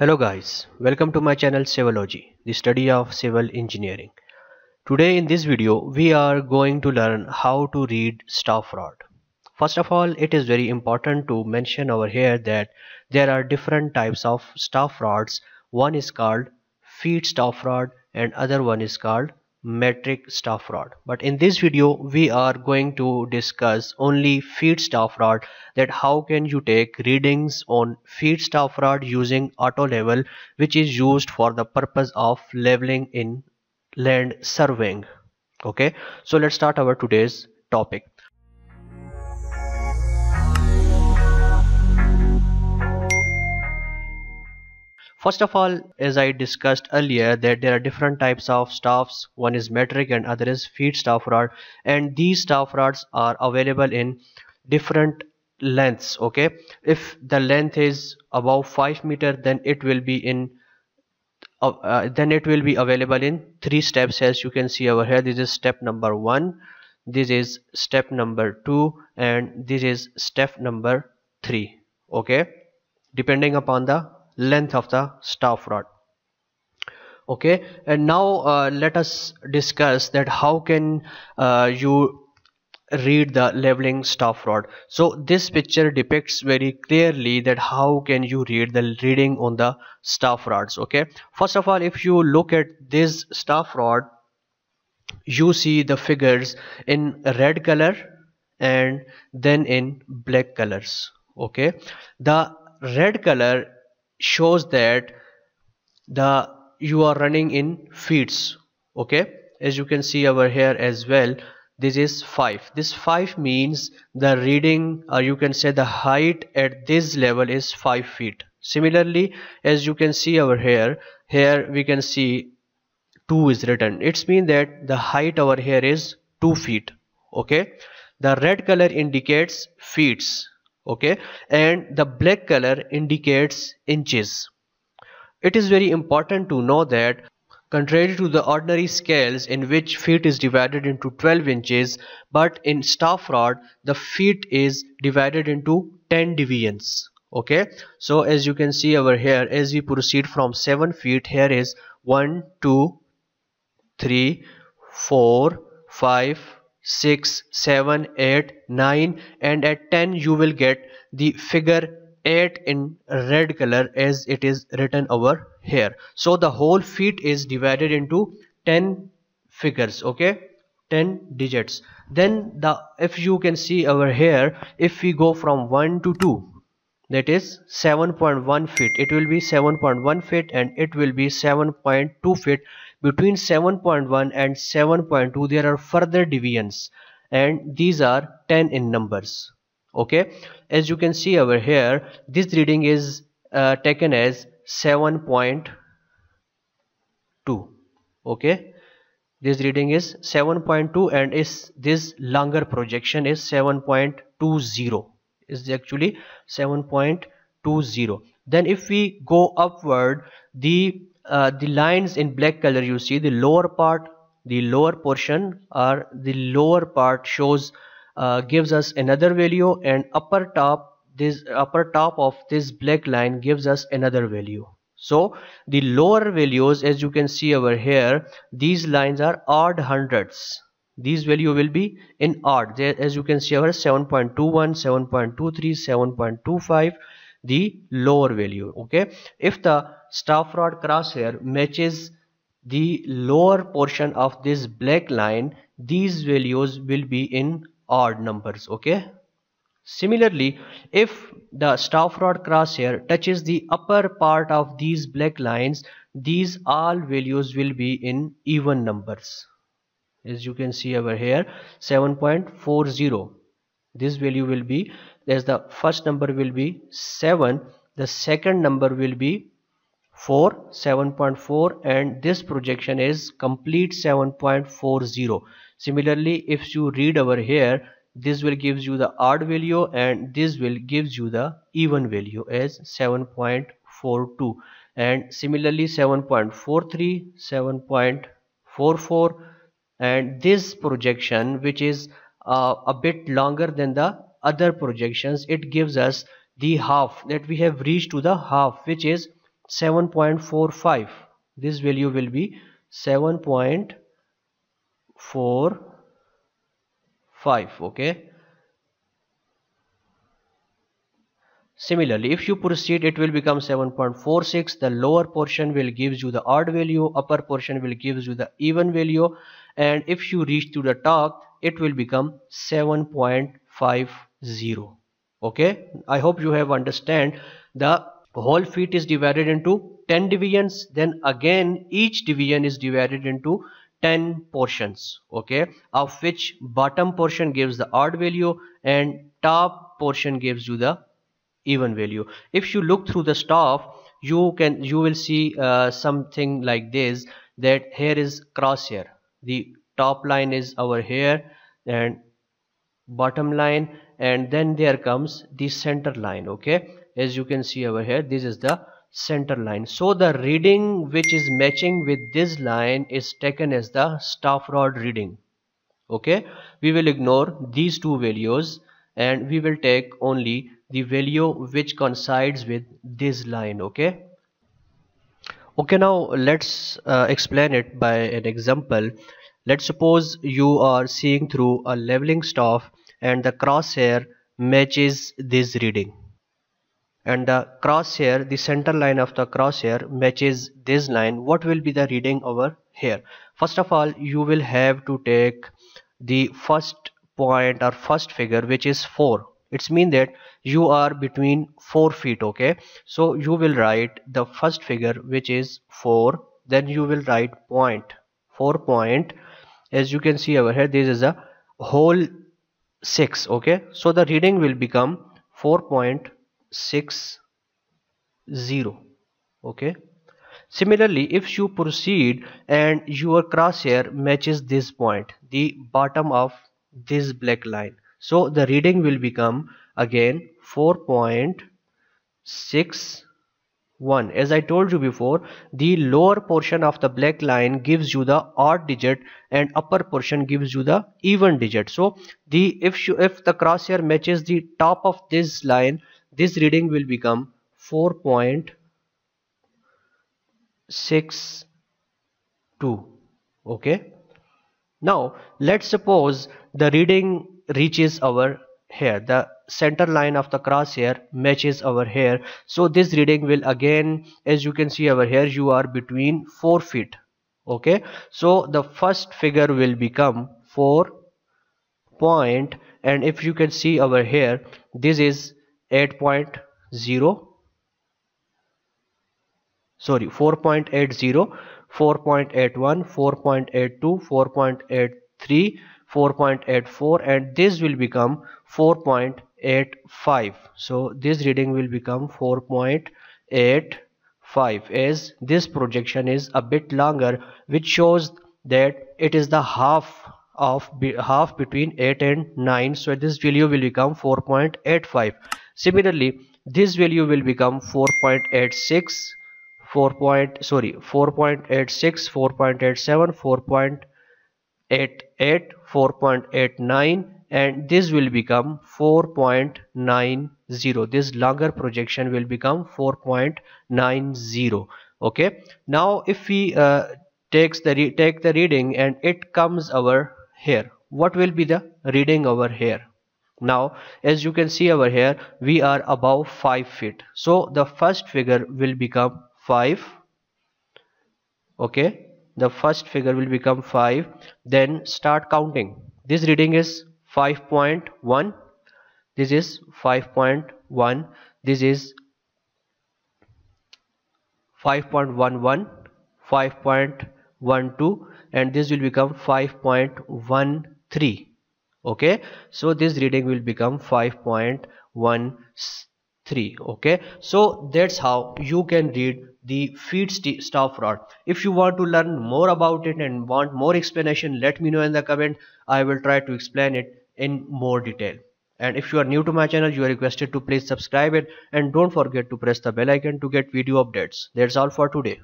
Hello guys, welcome to my channel Civillogy, the study of civil engineering. Today in this video we are going to learn how to read staff rod. First of all it is very important to mention over here that there are different types of staff rods. One is called feet staff rod and other one is called metric staff rod. But in this video we are going to discuss only feet staff rod that how can you take readings on feet staff rod using auto level which is used for the purpose of leveling in land surveying. Okay? So let's start our today's topic First of all, as I discussed earlier that there are different types of staffs. One is metric and other is feet staff rod. And these staff rods are available in different lengths okay? If the length is above 5 meter then it will be in uh, uh, then it will be available in three steps as you can see over here. This is step number one this is step number two and this is step number three okay? Depending upon the length of the staff rod. Okay and now uh, let us discuss that how can uh, you read the leveling staff rod. So this picture depicts very clearly that how can you read the reading on the staff rods okay? First of all if you look at this staff rod you see the figures in red color and then in black colors okay? The red color shows that the you are running in feeds okay? As you can see over here as well this is 5 this 5 means the reading or you can say the height at this level is 5 feet. Similarly as you can see over here here we can see 2 is written. It's mean that the height over here is 2 feet okay? The red color indicates feet okay? And the black color indicates inches. It is very important to know that contrary to the ordinary scales in which feet is divided into 12 inches but in staff rod the feet is divided into 10 divisions okay? So as you can see over here as we proceed from 7 feet here is 1 2 3 4 5 6 7 8 9 and at 10 you will get the figure 8 in red color as it is written over here. So the whole feet is divided into 10 figures okay? 10 digits. Then the if you can see over here if we go from 1 to 2 that is 7.1 feet it will be 7.1 feet and it will be 7.2 feet between 7.1 and 7.2 there are further divisions and these are 10 in numbers. Okay? As you can see over here this reading is uh, taken as 7.2 okay? This reading is 7.2 and is this longer projection is 7.20 is actually 7.20 then if we go upward the uh, the lines in black color you see the lower part the lower portion or the lower part shows uh, gives us another value and upper top this upper top of this black line gives us another value. So the lower values as you can see over here these lines are odd hundreds. These value will be in odd. As you can see over 7.21 7.23 7.25 the lower value okay? If the staff rod crosshair matches the lower portion of this black line these values will be in odd numbers okay? Similarly if the staff rod crosshair touches the upper part of these black lines these all values will be in even numbers. As you can see over here 7.40 this value will be as the first number will be 7 the second number will be 4 7.4 and this projection is complete 7.40 similarly if you read over here this will gives you the odd value and this will gives you the even value as 7.42 and similarly 7.43 7.44 and this projection which is uh, a bit longer than the other projections. It gives us the half that we have reached to the half which is 7.45 this value will be 7.45 okay Similarly, if you proceed, it will become 7.46. The lower portion will gives you the odd value, upper portion will gives you the even value. And if you reach to the top, it will become 7.50. Okay. I hope you have understand the whole feet is divided into 10 divisions. Then again, each division is divided into 10 portions okay of which bottom portion gives the odd value and top portion gives you the even value. If you look through the staff you can you will see uh, something like this that here is crosshair the top line is over here and bottom line and then there comes the center line okay? As you can see over here this is the center line. So the reading which is matching with this line is taken as the staff rod reading okay? We will ignore these two values and we will take only the value which coincides with this line okay? Okay now let's uh, explain it by an example. Let's suppose you are seeing through a leveling staff and the crosshair matches this reading. And the crosshair the center line of the crosshair matches this line. What will be the reading over here? First of all you will have to take the first point or first figure which is 4 it's mean that you are between four feet okay? So you will write the first figure which is 4 then you will write point. 4 point. As you can see over here this is a whole 6 okay? So the reading will become 4.60 okay? Similarly if you proceed and your crosshair matches this point the bottom of this black line so the reading will become again 4.61 as I told you before the lower portion of the black line gives you the odd digit and upper portion gives you the even digit. So the if you if the crosshair matches the top of this line this reading will become 4.62 okay? Now let's suppose the reading reaches over here the center line of the crosshair matches over here so this reading will again as you can see over here you are between 4 feet. Okay? So the first figure will become 4 point and if you can see over here this is 8.0 sorry 4.80 4.81 4.82 4.83 4.84 and this will become 4.85 so this reading will become 4.85 as this projection is a bit longer which shows that it is the half of half between 8 and 9 so this value will become 4.85 similarly this value will become 4.86 4 point sorry 4.86 4.87 4. 4.88 4.89 and this will become 4.90 this longer projection will become 4.90 okay? Now if we uh, takes the take the reading and it comes over here. What will be the reading over here? Now as you can see over here we are above 5 feet. So the first figure will become 5 okay the first figure will become 5 then start counting. This reading is 5.1 this is 5.1 this is 5.11 5.12 and this will become 5.13 okay? So this reading will become 5.13 okay? So that's how you can read the feet staff rod if you want to learn more about it and want more explanation let me know in the comment. I will try to explain it in more detail. And if you are new to my channel you are requested to please subscribe it. And don't forget to press the bell icon to get video updates. That's all for today